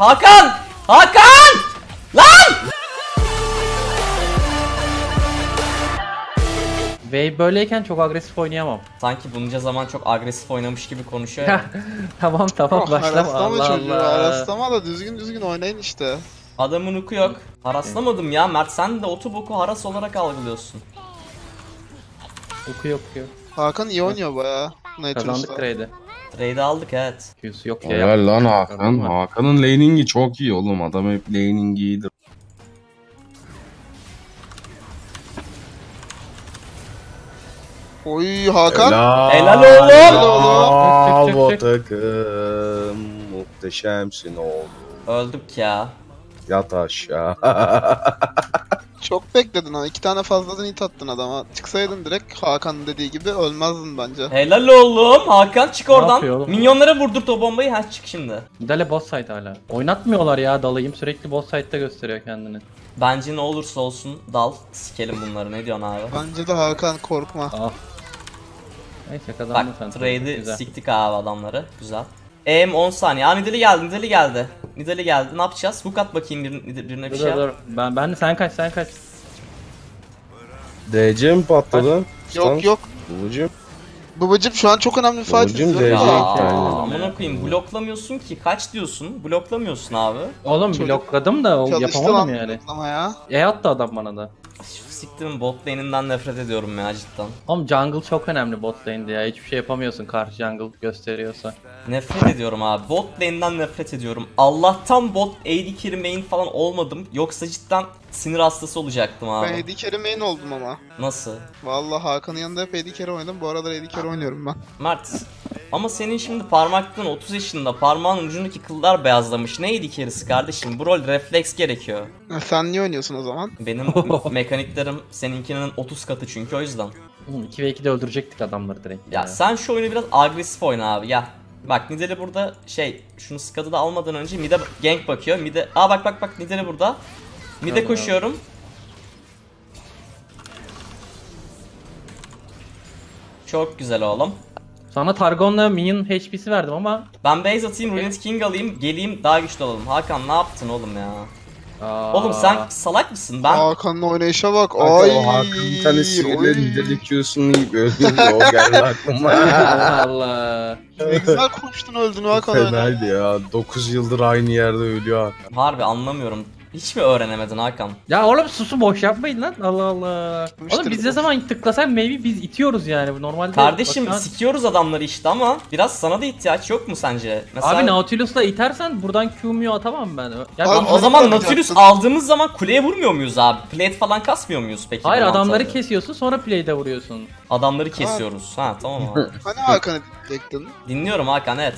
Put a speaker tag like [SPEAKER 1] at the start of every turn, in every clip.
[SPEAKER 1] Hakan! Hakan! Lan!
[SPEAKER 2] Wave böyleyken çok agresif oynayamam.
[SPEAKER 1] Sanki bunca zaman çok agresif oynamış gibi konuşuyor ya.
[SPEAKER 2] tamam tamam
[SPEAKER 3] Oh,
[SPEAKER 2] başlama
[SPEAKER 3] haraslama
[SPEAKER 2] Allah
[SPEAKER 3] çocuğu.
[SPEAKER 2] Allah.
[SPEAKER 3] Haraslama da düzgün düzgün oynayın işte.
[SPEAKER 1] Adamın uku yok. Haraslamadım ya Mert sen de otoboku haras olarak algılıyorsun.
[SPEAKER 2] Oku yok yok.
[SPEAKER 3] Hakan iyi oynuyor baya.
[SPEAKER 2] Kazandık
[SPEAKER 3] Natural'da.
[SPEAKER 2] trade'i.
[SPEAKER 1] Trade aldık evet.
[SPEAKER 2] Q'su yok ya.
[SPEAKER 4] Helal lan Hakan. Hakan'ın laning'i çok iyi oğlum. Adam hep laning'i iyidir.
[SPEAKER 3] Oy Hakan.
[SPEAKER 1] Helal oğlum.
[SPEAKER 3] Helal oğlum.
[SPEAKER 4] Bravo
[SPEAKER 2] çık,
[SPEAKER 4] takım. Muhteşemsin oğlum.
[SPEAKER 1] Öldük ya.
[SPEAKER 4] Yat aşağı.
[SPEAKER 3] Çok bekledin ha. İki tane fazladan hit attın adama. Çıksaydın direkt Hakan'ın dediği gibi ölmezdin bence.
[SPEAKER 1] Helal oğlum. Hakan çık oradan.
[SPEAKER 2] yapıyor oğlum?
[SPEAKER 1] Minyonlara vurdurt o bombayı. Ha çık şimdi.
[SPEAKER 2] Dale boss side hala. Oynatmıyorlar ya dalayım sürekli boss side'da gösteriyor kendini.
[SPEAKER 1] Bence ne olursa olsun dal. Sikelim bunları. Ne diyorsun abi?
[SPEAKER 3] Bence de Hakan korkma.
[SPEAKER 2] Ah. Neyse kazandın
[SPEAKER 1] Bak
[SPEAKER 2] sen.
[SPEAKER 1] trade'i
[SPEAKER 2] Güzel.
[SPEAKER 1] siktik abi adamları. Güzel. Em 10 saniye. Aa Nidali geldi. Nidali geldi. Nidali geldi. Ne yapacağız? Hook at bakayım bir, birine bir
[SPEAKER 2] Dur
[SPEAKER 1] şey
[SPEAKER 2] dur dur. Ben, ben sen kaç sen kaç.
[SPEAKER 4] DC mi patladı?
[SPEAKER 3] Yok yok.
[SPEAKER 4] Babacım.
[SPEAKER 3] Babacım şu an çok önemli bir fight
[SPEAKER 4] Babacım. DC.
[SPEAKER 1] Amına koyayım bloklamıyorsun ki. Kaç diyorsun? Bloklamıyorsun abi.
[SPEAKER 2] Oğlum
[SPEAKER 3] Çocuk
[SPEAKER 2] blokladım da yapamadım
[SPEAKER 3] lan
[SPEAKER 2] yani.
[SPEAKER 3] ya.
[SPEAKER 2] E attı adam bana da.
[SPEAKER 1] Siktirin bot lane'inden nefret ediyorum ya cidden.
[SPEAKER 2] Oğlum jungle çok önemli bot lane'de ya. Hiçbir şey yapamıyorsun karşı jungle gösteriyorsa.
[SPEAKER 1] Nefret ediyorum abi. Bot lane'den nefret ediyorum. Allah'tan bot AD carry main falan olmadım. Yoksa cidden sinir hastası olacaktım abi.
[SPEAKER 3] Ben AD carry main oldum ama.
[SPEAKER 1] Nasıl?
[SPEAKER 3] Vallahi Hakan'ın yanında hep AD carry oynadım. Bu aralar AD carry oynuyorum ben.
[SPEAKER 1] Mert. Ama senin şimdi parmaklığın 30 yaşında parmağın ucundaki kıllar beyazlamış. Neydi kerisi kardeşim? Bu rol refleks gerekiyor.
[SPEAKER 3] Sen niye oynuyorsun o zaman?
[SPEAKER 1] Benim me- mekaniklerim seninkinin 30 katı çünkü o yüzden.
[SPEAKER 2] Oğlum 2 ve 2'de öldürecektik adamları direkt.
[SPEAKER 1] Ya sen şu oyunu biraz agresif oyna abi gel. Bak Nidali burada şey şunu skadı da almadan önce mide gank bakıyor. Mide Aa bak bak bak Nidali burada. Mide koşuyorum. Çok güzel oğlum.
[SPEAKER 2] Sana Targon'la minion HP'si verdim ama
[SPEAKER 1] Ben base atayım, Runet King alayım, geleyim daha güçlü olalım. Hakan ne yaptın oğlum ya?
[SPEAKER 2] Aa.
[SPEAKER 1] Oğlum sen salak mısın? Ben
[SPEAKER 3] Hakan'ın oynayışa bak. Ay.
[SPEAKER 4] o Hakan'ın tane
[SPEAKER 3] oy.
[SPEAKER 4] sinirleri Nidali Q'sunu yiyip öldürdü. O geldi aklıma.
[SPEAKER 2] Allah.
[SPEAKER 3] Ne güzel konuştun öldün Hakan.
[SPEAKER 4] Fenaydı ya. 9 yıldır aynı yerde ölüyor Hakan.
[SPEAKER 1] harbi anlamıyorum. Hiç mi öğrenemedin Hakan?
[SPEAKER 2] Ya oğlum susu boş yapmayın lan. Allah Allah.
[SPEAKER 3] Müşteri
[SPEAKER 2] Oğlum biz ne zaman tıklasak maybe biz itiyoruz yani. Normalde
[SPEAKER 1] Kardeşim
[SPEAKER 2] Bak şu an-
[SPEAKER 1] sikiyoruz adamları işte ama biraz sana da ihtiyaç yok mu sence? Mesela
[SPEAKER 2] Abi Nautilus'la itersen buradan Q'muyu atamam ben. Ya
[SPEAKER 3] Abi,
[SPEAKER 1] o zaman. Nautilus aldığımız zaman kuleye vurmuyor muyuz abi? Plate falan kasmıyor muyuz peki?
[SPEAKER 2] Hayır adamları
[SPEAKER 1] mantığı?
[SPEAKER 2] kesiyorsun sonra play'de vuruyorsun.
[SPEAKER 1] Adamları kesiyoruz. Ha tamam abi.
[SPEAKER 3] Hani Hakan'ı dinleyecektin?
[SPEAKER 1] Dinliyorum Hakan evet.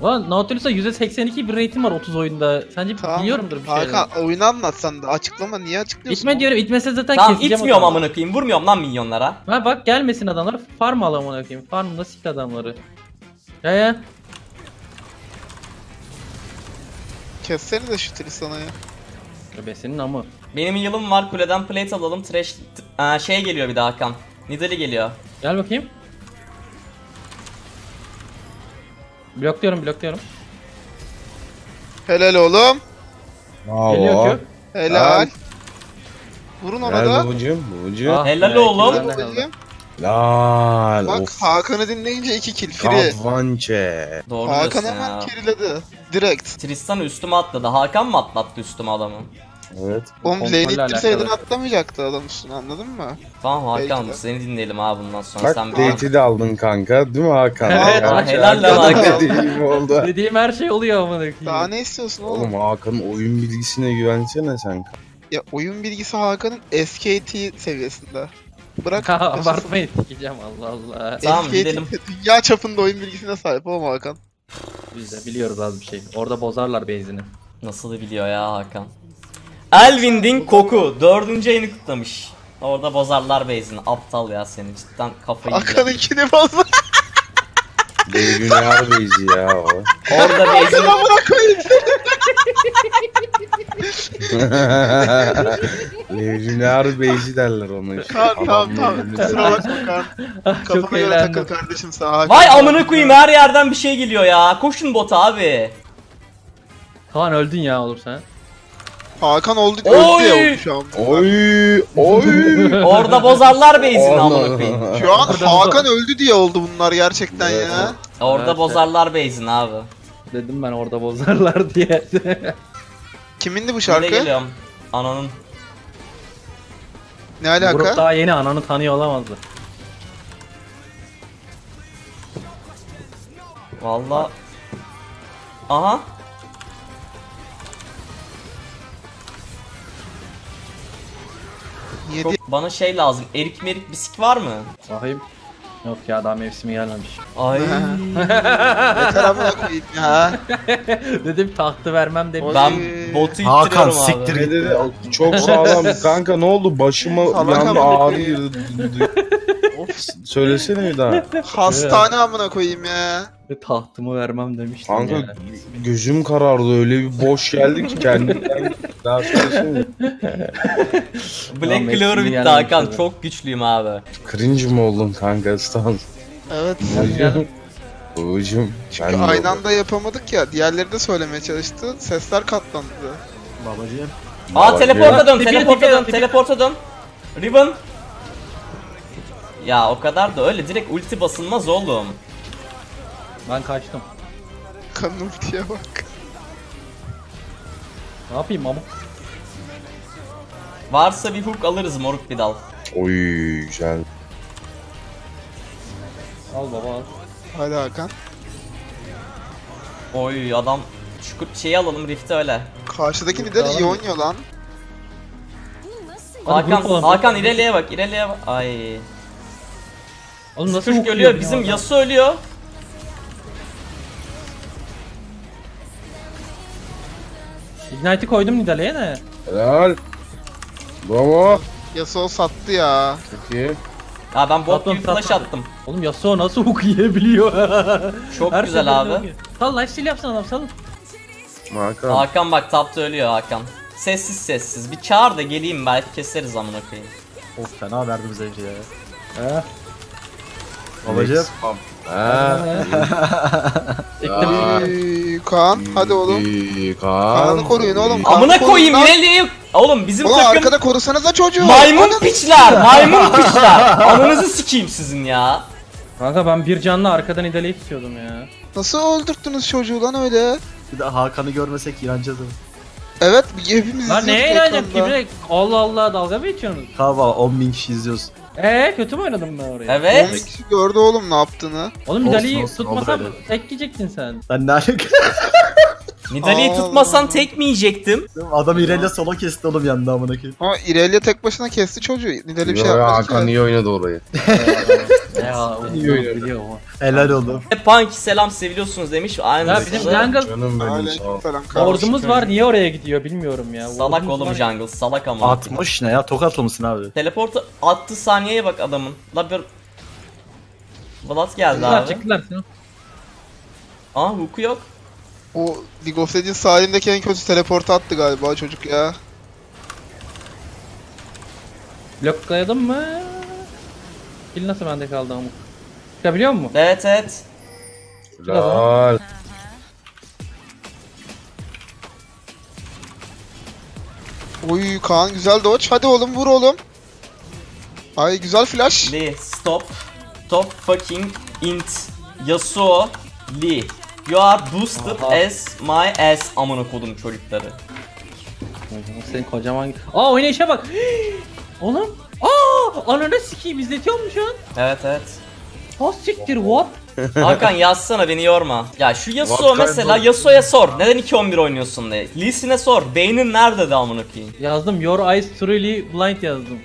[SPEAKER 2] Ulan Nautilus'ta %82 bir rating var 30 oyunda. Sence
[SPEAKER 3] Tamam.
[SPEAKER 2] biliyorumdur bir şeyleri.
[SPEAKER 3] Hakan oyunu anlat sen de. Açıklama niye açıklıyorsun?
[SPEAKER 2] İtme diyorum itmese zaten
[SPEAKER 1] Tamam
[SPEAKER 2] keseceğim
[SPEAKER 1] itmiyorum
[SPEAKER 2] adamı.
[SPEAKER 1] amına koyayım. Vurmuyorum lan minyonlara.
[SPEAKER 2] Ha bak gelmesin adamlar farm al amına koyayım. Farmda sik adamları. Ya ya.
[SPEAKER 3] Kessene de şu Tristan'ı ya.
[SPEAKER 2] Ya be senin amı.
[SPEAKER 1] Benim yılım var kuleden plate alalım. Trash t- Aa, şey geliyor bir de Hakan. Nidali geliyor.
[SPEAKER 2] Gel bakayım. Blokluyorum blokluyorum.
[SPEAKER 3] Helal oğlum.
[SPEAKER 2] Geliyor
[SPEAKER 4] Bravo.
[SPEAKER 2] Q.
[SPEAKER 3] Helal.
[SPEAKER 4] Helal.
[SPEAKER 3] Vurun ona
[SPEAKER 4] Helal
[SPEAKER 3] da.
[SPEAKER 4] babacım. Babacım.
[SPEAKER 2] Ah
[SPEAKER 1] Helal oğlum.
[SPEAKER 2] kaldı.
[SPEAKER 3] Babacım.
[SPEAKER 4] Lal.
[SPEAKER 3] Bak
[SPEAKER 4] Of.
[SPEAKER 3] Hakan'ı dinleyince iki kill free.
[SPEAKER 4] Kavançe.
[SPEAKER 1] Doğru
[SPEAKER 3] Hakan
[SPEAKER 1] diyorsun
[SPEAKER 3] hemen
[SPEAKER 1] ya.
[SPEAKER 3] carryledi. Direkt.
[SPEAKER 1] Tristan üstüme atladı. Hakan mı atlattı üstüme adamı?
[SPEAKER 4] Evet.
[SPEAKER 3] Oğlum
[SPEAKER 2] Kontrolle
[SPEAKER 3] ittirseydin
[SPEAKER 2] alakalı.
[SPEAKER 3] atlamayacaktı adam üstüne anladın mı?
[SPEAKER 1] Tamam
[SPEAKER 3] Belki
[SPEAKER 1] Hakan
[SPEAKER 3] de.
[SPEAKER 1] seni dinleyelim abi bundan sonra.
[SPEAKER 4] Bak
[SPEAKER 1] Sen
[SPEAKER 4] date'i de aldın kanka. Değil mi Hakan?
[SPEAKER 2] Evet,
[SPEAKER 4] Ya,
[SPEAKER 1] helal lan
[SPEAKER 4] Hakan. Dediğim oldu.
[SPEAKER 2] Dediğim her şey oluyor amına koyayım.
[SPEAKER 3] Daha ne istiyorsun oğlum?
[SPEAKER 4] Oğlum Hakan'ın oyun bilgisine güvensene sen.
[SPEAKER 3] Ya oyun bilgisi Hakan'ın SKT seviyesinde. Bırak.
[SPEAKER 2] Ha,
[SPEAKER 3] kasasını.
[SPEAKER 2] abartmayın sikeceğim Allah Allah.
[SPEAKER 1] Tamam,
[SPEAKER 3] SKT
[SPEAKER 1] gidelim.
[SPEAKER 3] Dünya çapında oyun bilgisine sahip oğlum Hakan.
[SPEAKER 2] Biz de biliyoruz az bir şey. Orada bozarlar base'ini.
[SPEAKER 1] Nasıl biliyor ya Hakan. Elvind'in koku. Dördüncü ayını kutlamış. Orada bozarlar base'ini. Aptal ya senin cidden kafayı yiyecek.
[SPEAKER 3] Hakan'ınkini bozdu.
[SPEAKER 4] Leylunar Beyzi ya o.
[SPEAKER 1] Orada base'ini
[SPEAKER 3] Amına koyayım.
[SPEAKER 4] Leylunar Beyzi derler ona işte.
[SPEAKER 3] Kaan tamam tamam. Kusura bakma Kaan.
[SPEAKER 2] Çok
[SPEAKER 3] Kafana göre takıl kardeşim sen Hakan.
[SPEAKER 1] Vay amına koyayım her yerden bir şey geliyor ya. Koşun bota abi.
[SPEAKER 2] Kaan öldün ya oğlum sen.
[SPEAKER 3] Hakan oldu öldü ya oldu şu an.
[SPEAKER 4] Oy oy.
[SPEAKER 1] Orada bozarlar base'ini amına koyayım.
[SPEAKER 3] Şu an Hakan öldü diye oldu bunlar gerçekten ya.
[SPEAKER 1] Orada
[SPEAKER 2] Evet.
[SPEAKER 1] bozarlar base'ini abi.
[SPEAKER 2] Dedim ben orada bozarlar diye.
[SPEAKER 3] Kimindi bu
[SPEAKER 1] Şöyle
[SPEAKER 3] şarkı?
[SPEAKER 1] geliyorum. Ananın.
[SPEAKER 3] Ne
[SPEAKER 2] Grup
[SPEAKER 3] alaka?
[SPEAKER 2] daha yeni ananı tanıyor olamazdı.
[SPEAKER 1] Valla. Aha.
[SPEAKER 3] Niye
[SPEAKER 1] Çok, bana şey lazım. Erik merik bisik var mı?
[SPEAKER 2] Bakayım. Yok ya daha mevsimi gelmemiş.
[SPEAKER 1] Ay.
[SPEAKER 3] Yeter amına koyayım ya.
[SPEAKER 2] Dedim tahtı vermem demiş.
[SPEAKER 1] ben botu
[SPEAKER 5] Hakan,
[SPEAKER 1] ittiriyorum abi.
[SPEAKER 5] siktir
[SPEAKER 4] Ne dedi? Çok sağlam kanka ne oldu? Başıma
[SPEAKER 3] amına
[SPEAKER 4] ağrı
[SPEAKER 3] koyayım.
[SPEAKER 4] girdi. of. Söylesene bir daha.
[SPEAKER 3] Hastane amına koyayım ya.
[SPEAKER 2] Ve tahtımı vermem demiştim
[SPEAKER 4] Kanka
[SPEAKER 2] ya.
[SPEAKER 4] gözüm karardı öyle bir boş geldi ki kendimden. Daha söylesene.
[SPEAKER 1] Black
[SPEAKER 2] Tamam,
[SPEAKER 1] Clover bitti Hakan. Çok güçlüyüm abi.
[SPEAKER 4] Cringe mi oldun kanka Stan?
[SPEAKER 3] Evet.
[SPEAKER 4] Babacım. Babacım.
[SPEAKER 3] Çünkü aynı anda yapamadık ya. Diğerleri de söylemeye çalıştı. Sesler katlandı.
[SPEAKER 5] Babacığım.
[SPEAKER 1] Aa teleporta dön, teleporta
[SPEAKER 2] tipi,
[SPEAKER 1] dön,
[SPEAKER 2] tipi.
[SPEAKER 1] teleporta dön. Ribbon. Ya o kadar da öyle direkt ulti basılmaz oğlum.
[SPEAKER 2] Ben kaçtım.
[SPEAKER 3] Kanım diye bak.
[SPEAKER 2] Ne yapayım amuk?
[SPEAKER 1] Varsa bir hook alırız moruk bir dal.
[SPEAKER 4] Oy güzel.
[SPEAKER 2] Al baba al.
[SPEAKER 3] Hadi Hakan.
[SPEAKER 1] Oy adam şu şeyi alalım Rift'i öyle.
[SPEAKER 3] Karşıdaki lider iyi oynuyor lan.
[SPEAKER 1] Hakan. Hakan ileriye bak, ileriye bak. Ay.
[SPEAKER 2] Oğlum nasıl okuyor
[SPEAKER 1] ölüyor,
[SPEAKER 2] ya
[SPEAKER 1] bizim? Yasuo ölüyor.
[SPEAKER 2] Ignite'i koydum Nidalee'ye de.
[SPEAKER 4] Helal. Bravo.
[SPEAKER 3] Yasuo sattı ya.
[SPEAKER 4] Çok iyi.
[SPEAKER 1] Ya ben bot
[SPEAKER 2] Tatlım,
[SPEAKER 1] gibi flash
[SPEAKER 2] tatlım.
[SPEAKER 1] attım.
[SPEAKER 2] Oğlum Yasuo nasıl hook yiyebiliyor?
[SPEAKER 1] Çok
[SPEAKER 2] Her
[SPEAKER 1] güzel
[SPEAKER 2] seferinde
[SPEAKER 1] abi.
[SPEAKER 2] okuyor. Sal lifesteal yapsın adam sal.
[SPEAKER 4] Hakan.
[SPEAKER 1] Hakan bak tapta ölüyor Hakan. Sessiz sessiz. Bir çağır da geleyim belki keseriz amına koyayım.
[SPEAKER 5] Of fena verdi bize önce ya.
[SPEAKER 2] He.
[SPEAKER 5] Babacığım.
[SPEAKER 4] Ha.
[SPEAKER 3] Ee, Kaan hadi oğlum. Kaan'ı
[SPEAKER 4] Kaan.
[SPEAKER 3] koruyun oğlum. Kaan'ı
[SPEAKER 1] Amına
[SPEAKER 3] koruyun
[SPEAKER 1] koyayım
[SPEAKER 3] lan.
[SPEAKER 1] ileriye. Oğlum bizim
[SPEAKER 3] Ulan
[SPEAKER 1] takım
[SPEAKER 3] arkada korusanıza çocuğu.
[SPEAKER 1] maymun piçler, maymun piçler. Ananızı sikeyim sizin ya.
[SPEAKER 2] Kanka ben bir canlı arkadan Nidalee'yi tutuyordum ya.
[SPEAKER 3] Nasıl öldürttünüz çocuğu lan öyle?
[SPEAKER 5] Bir de Hakan'ı görmesek inanacağız ama.
[SPEAKER 3] Evet hepimiz
[SPEAKER 2] Lan neye inanacak
[SPEAKER 3] ekranda.
[SPEAKER 2] Allah Allah dalga mı geçiyorsunuz?
[SPEAKER 5] Kava 10 bin kişi izliyoruz.
[SPEAKER 2] Eee kötü mü oynadım ben oraya?
[SPEAKER 1] Evet.
[SPEAKER 3] 10 kişi gördü oğlum ne yaptığını.
[SPEAKER 2] Oğlum
[SPEAKER 5] Olsun, olsun,
[SPEAKER 2] tutmasam
[SPEAKER 5] öyle.
[SPEAKER 2] tek yiyecektin sen.
[SPEAKER 5] Ben ne alaka?
[SPEAKER 1] Nidalee'yi tutmasan
[SPEAKER 3] Allah.
[SPEAKER 1] tek mi yiyecektim?
[SPEAKER 5] Adam İrelia solo kesti oğlum yanında amına koyayım.
[SPEAKER 3] Ama İrelia tek başına kesti çocuğu. Nidali bir şey yapmadı.
[SPEAKER 4] Hakan iyi oynadı orayı.
[SPEAKER 2] ya o
[SPEAKER 4] İyi oynadı.
[SPEAKER 5] Helal oğlum.
[SPEAKER 1] Punk selam seviliyorsunuz demiş. Aynı
[SPEAKER 2] Ya bizim jungle
[SPEAKER 4] Canım benim sağ ol.
[SPEAKER 3] Aleykümselam kardeşim.
[SPEAKER 2] ordumuz var niye oraya gidiyor bilmiyorum ya.
[SPEAKER 1] Salak
[SPEAKER 2] Ordumuz
[SPEAKER 1] oğlum
[SPEAKER 2] var.
[SPEAKER 1] jungle, salak ama.
[SPEAKER 5] 60 ne ya? Tokat olmuşsun abi.
[SPEAKER 1] Teleport attı saniyeye bak adamın. La bir... Vlad geldi
[SPEAKER 2] Çıktılar
[SPEAKER 1] abi.
[SPEAKER 2] çıktılar.
[SPEAKER 1] Aa hook'u yok.
[SPEAKER 3] O League of Legends sahilindeki en kötü teleportu attı galiba çocuk ya.
[SPEAKER 2] Bloklayalım mı? Kill nasıl bende kaldı amuk? Çıkabiliyor musun?
[SPEAKER 1] Evet evet.
[SPEAKER 4] Helal.
[SPEAKER 3] Oy Kaan güzel dodge. Hadi oğlum vur oğlum. Ay güzel flash.
[SPEAKER 1] Lee stop. Stop fucking int. Yasuo. Lee. You are boosted
[SPEAKER 2] Aha.
[SPEAKER 1] as my ass amına kodum çocukları.
[SPEAKER 2] Senin kocaman... Aa oynayışa bak. Oğlum. Aa ananı sikeyim izletiyor mu şu an?
[SPEAKER 1] Evet evet.
[SPEAKER 2] Ha siktir what?
[SPEAKER 1] Hakan yazsana beni yorma. Ya şu Yasuo mesela Yasuo'ya sor. Neden 2-11 oynuyorsun diye. Lee Sin'e sor. Beynin nerede de amına koyayım.
[SPEAKER 2] Yazdım your eyes truly blind yazdım.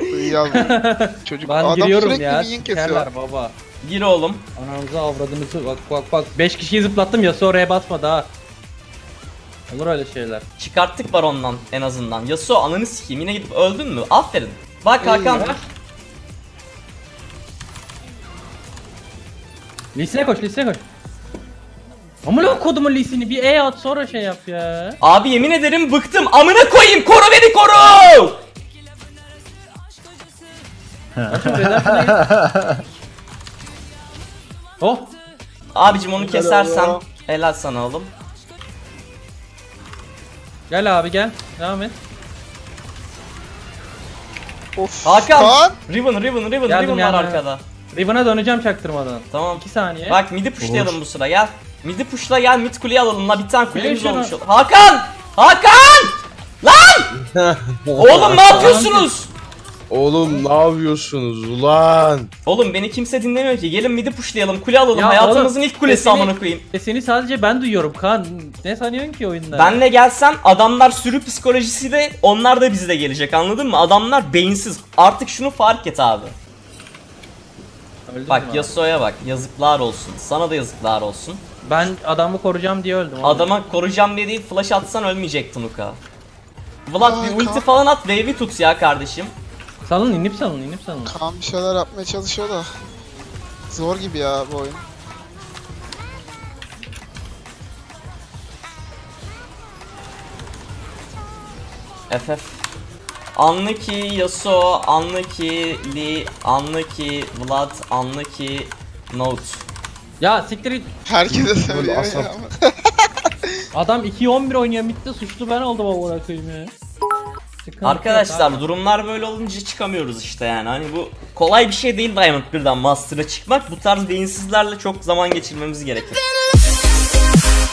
[SPEAKER 3] İyi yazdı. Çocuk
[SPEAKER 2] Ben
[SPEAKER 3] adam
[SPEAKER 2] giriyorum
[SPEAKER 3] sürekli
[SPEAKER 2] ya.
[SPEAKER 3] minyon kesiyor.
[SPEAKER 2] Sikerler baba.
[SPEAKER 1] Gir oğlum.
[SPEAKER 2] Ananızı avradınızı bak bak bak. 5 kişiyi zıplattım ya oraya basmadı ha. Olur öyle şeyler.
[SPEAKER 1] Çıkarttık barondan en azından. Yasuo ananı sikeyim yine gidip öldün mü? Aferin. Bak Hakan.
[SPEAKER 2] Lisine koş lisine koş. Amına kodumun lisini bir E at sonra şey yap ya.
[SPEAKER 1] Abi yemin ederim bıktım. Amına koyayım koru beni koru.
[SPEAKER 2] Redemption'a git. Oh.
[SPEAKER 1] Abicim onu kesersen
[SPEAKER 3] Allah.
[SPEAKER 1] helal sana oğlum.
[SPEAKER 2] Gel abi gel. Devam et.
[SPEAKER 3] Of.
[SPEAKER 1] Hakan!
[SPEAKER 3] Kaan!
[SPEAKER 1] Riven, Riven, Riven,
[SPEAKER 2] Geldim,
[SPEAKER 1] Riven var arkada.
[SPEAKER 2] Riven'a döneceğim çaktırmadan.
[SPEAKER 1] Tamam.
[SPEAKER 2] 2 saniye.
[SPEAKER 1] Bak midi pushlayalım bu sıra gel. Midi pushla gel mid kuleyi alalım la bir tane kulemiz olmuş oldu. Hakan! Hakan! Lan! Oğlum ne yapıyorsunuz?
[SPEAKER 4] Oğlum ne yapıyorsunuz ulan?
[SPEAKER 1] Oğlum beni kimse dinlemiyor ki. Gelin midi pushlayalım, kule alalım.
[SPEAKER 2] Ya
[SPEAKER 1] Hayatımızın
[SPEAKER 2] oğlum,
[SPEAKER 1] ilk kulesi
[SPEAKER 2] sesini-
[SPEAKER 1] amına koyayım.
[SPEAKER 2] Sesini sadece ben duyuyorum Kaan. Ne sanıyorsun ki oyunda?
[SPEAKER 1] Benle gelsen adamlar sürü psikolojisiyle onlar da bize de gelecek anladın mı? Adamlar beyinsiz. Artık şunu fark et abi.
[SPEAKER 2] Öldün
[SPEAKER 1] Bak
[SPEAKER 2] mü abi?
[SPEAKER 1] Yasuo'ya bak. Yazıklar olsun. Sana da yazıklar olsun.
[SPEAKER 2] Ben adamı koruyacağım diye öldüm. abi.
[SPEAKER 1] Adama koruyacağım diye değil flash atsan ölmeyecektin Uka. Vlad bir ulti falan at wave'i tut ya kardeşim.
[SPEAKER 2] Salın inip salın inip salın.
[SPEAKER 3] Kaan bir şeyler yapmaya çalışıyor da. Zor gibi ya bu oyun.
[SPEAKER 1] FF. Anlı ki Yasuo, anlı ki Lee, anlı ki Vlad, anlı ki Note.
[SPEAKER 2] Ya siktir git.
[SPEAKER 3] Herkese söylüyor ya.
[SPEAKER 2] Adam 2-11 oynuyor midde suçlu ben oldum amına koyayım ya. Sıkıntı
[SPEAKER 1] Arkadaşlar durumlar böyle olunca çıkamıyoruz işte yani. Hani bu kolay bir şey değil Diamond 1'den Master'a çıkmak. Bu tarz beyinsizlerle çok zaman geçirmemiz gerekir.